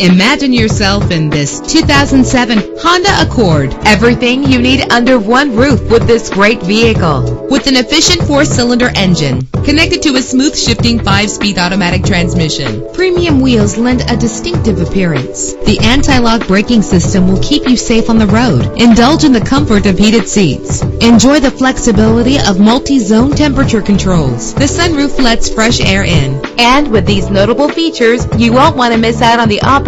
Imagine yourself in this 2007 Honda Accord. Everything you need under one roof with this great vehicle. With an efficient four-cylinder engine connected to a smooth shifting five-speed automatic transmission, premium wheels lend a distinctive appearance. The anti-lock braking system will keep you safe on the road. Indulge in the comfort of heated seats. Enjoy the flexibility of multi-zone temperature controls. The sunroof lets fresh air in. And with these notable features, you won't want to miss out on the opportunity